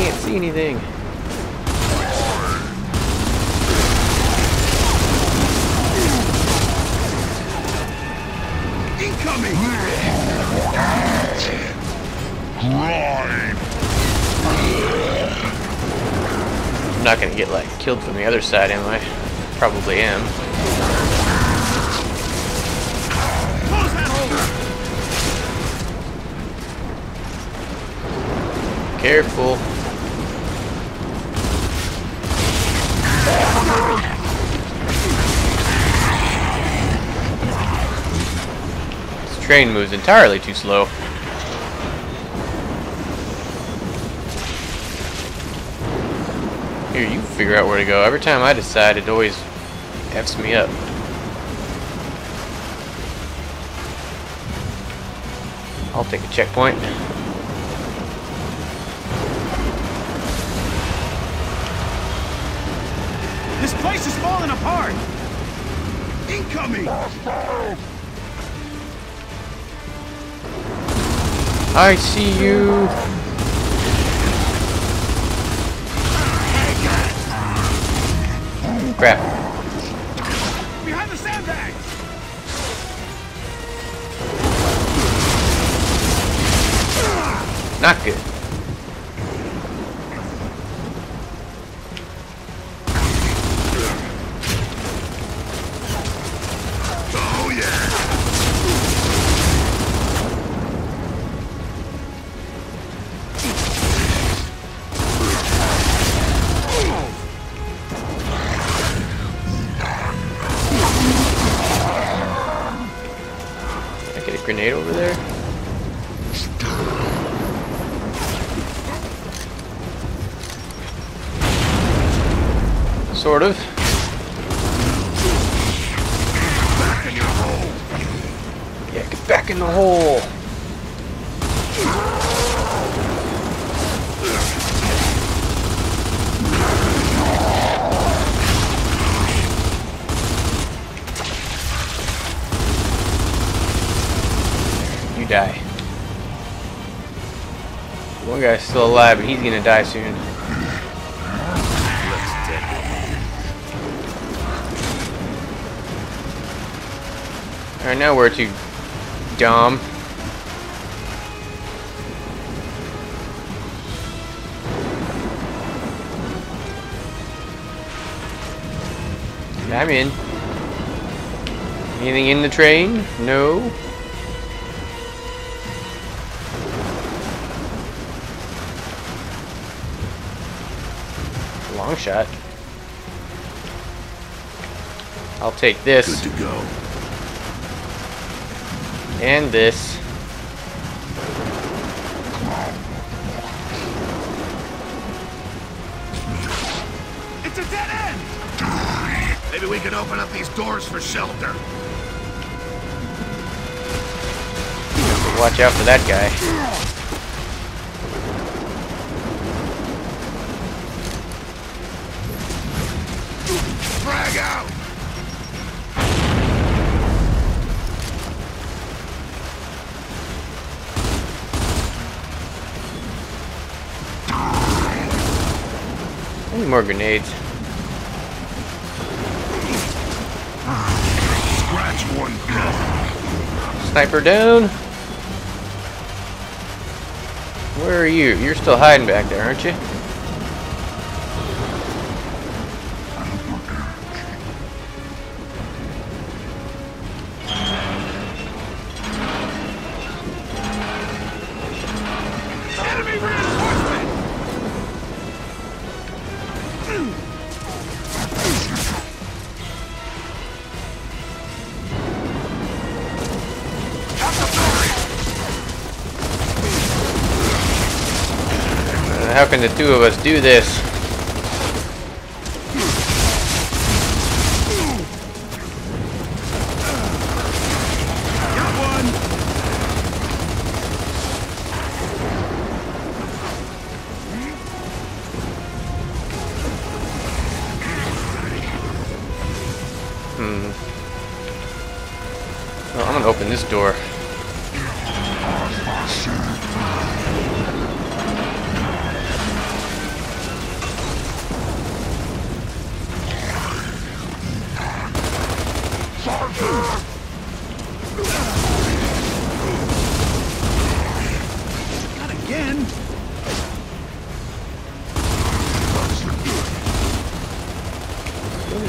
can't see anything. Incoming! I'm not gonna get like killed from the other side, am I? Probably am. Close that hole! Careful. Train moves entirely too slow. Here, you figure out where to go. Every time I decide, it always F's me up. I'll take a checkpoint. This place is falling apart! Incoming! I see you. Crap. Sort of. Yeah, get back in the hole. You die. One guy's still alive, but he's gonna die soon. Alright, now where to? Dom. I'm in. Anything in the train? No. Long shot. I'll take this. Good to go. And this. It's a dead end! Maybe we can open up these doors for shelter. Watch out for that guy. Frag out! More grenades. Scratch one blow. Sniper down. Where are you? You're still hiding back there, aren't you? How can the two of us do this? Hmm. I'm gonna open this door.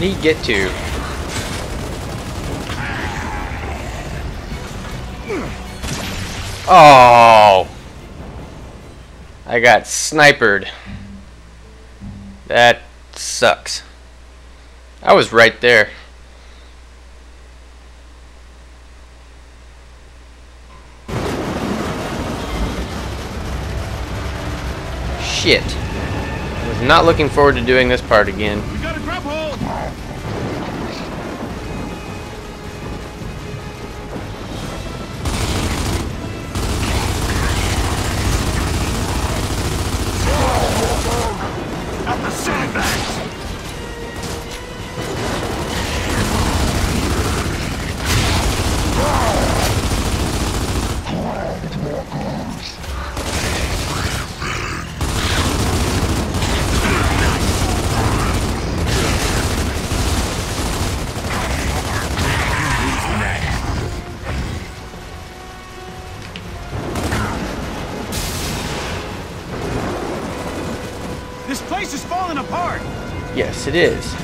Did he get to? Oh! I got snipered. That sucks. I was right there. Shit. I was not looking forward to doing this part again. Yes, it is.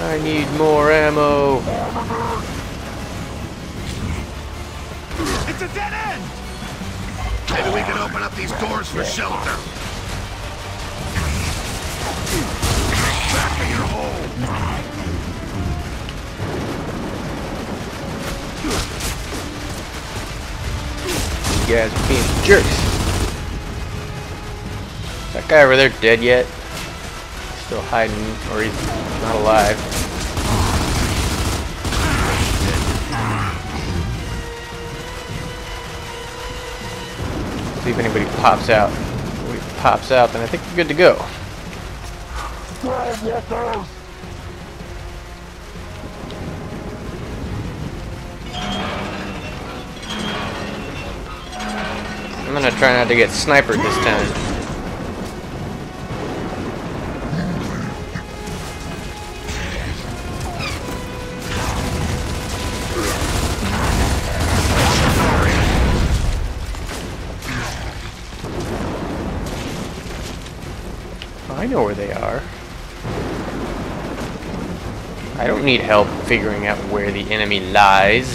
I need more ammo. It's a dead end! Maybe we can open up these doors for shelter. Back in your hole! You guys are being jerks. That guy over there dead yet? Still hiding, or he's not alive. See if anybody pops out. If pops out, then I think we're good to go. I'm gonna try not to get sniped this time. I know where they are. I don't need help figuring out where the enemy lies.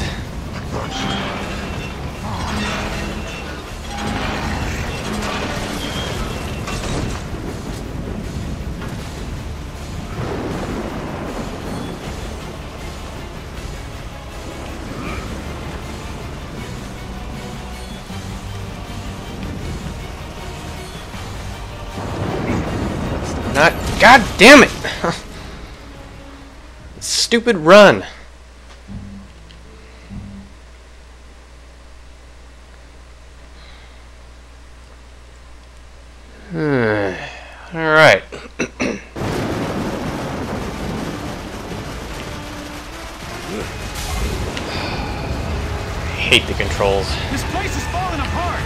God damn it! Stupid run. Alright. hate the controls. This place is falling apart!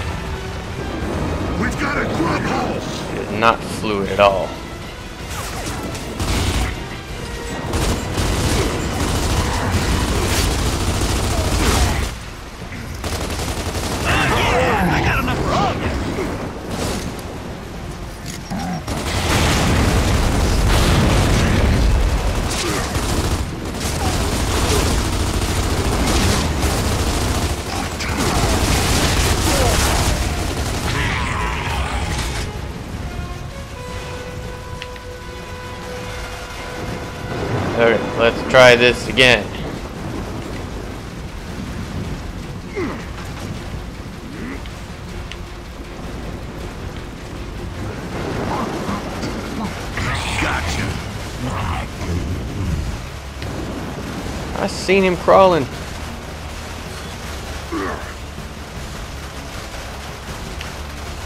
We've got a grub hole! Not fluid at all. Okay, let's try this again. Gotcha! I seen him crawling.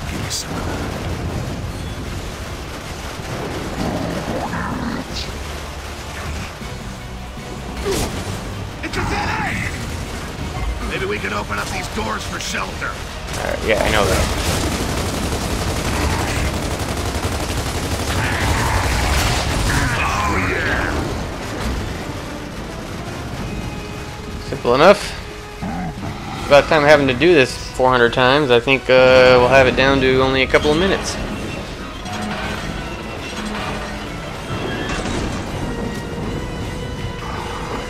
Give me Maybe we can open up these doors for shelter. Alright, yeah, I know that. Oh yeah. Simple enough. About time having to do this 400 times. I think uh, we'll have it down to only a couple of minutes.